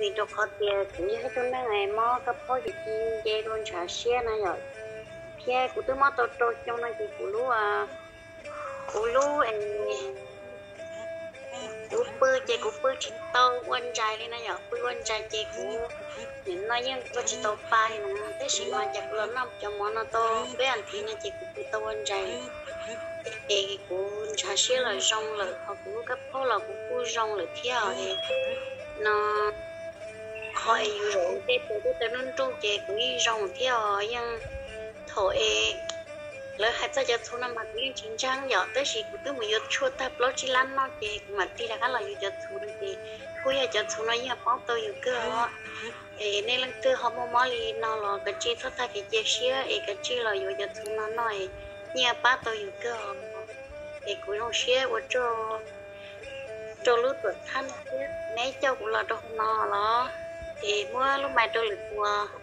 vì đồ khó tiền cũng như hết trong ngày mò cái phố gì tin dây luôn trả xe này rồi. Phía của tôi mò tôi tôi trong này thì của lú à của lú em của bự chị của bự chỉ tàu quân trái lên này rồi bự quân trái chị của những nói những có chỉ tàu bay mà thế gì mà chặt lớn lắm, cho món nó to bé ăn à, thì nó chỉ của tàu quân trái thì của trả xe là rong là họ cũng cấp phố là cũng rong là theo thì nó khỏi rồi cái bộ cái tên nó trung chế cũng như rong theo nhưng thôi lỡ hai ta cho thu năm mặt liên chính trang giờ tới chỉ cũng cứ một giờ chua tập lo chỉ lăn nó chế mà đi là cái là giờ thu được thì cô giờ cho thu nó như bao tôi yêu cơ thì nên là cơ họ mua món gì nó là cái chi thoát ta cái chế xía cái chi là giờ thu nó nói như ba tôi yêu cơ thì cũng không xía của cho cho lúc tuổi thân mấy cháu cũng là trong nó đó thì mua lúc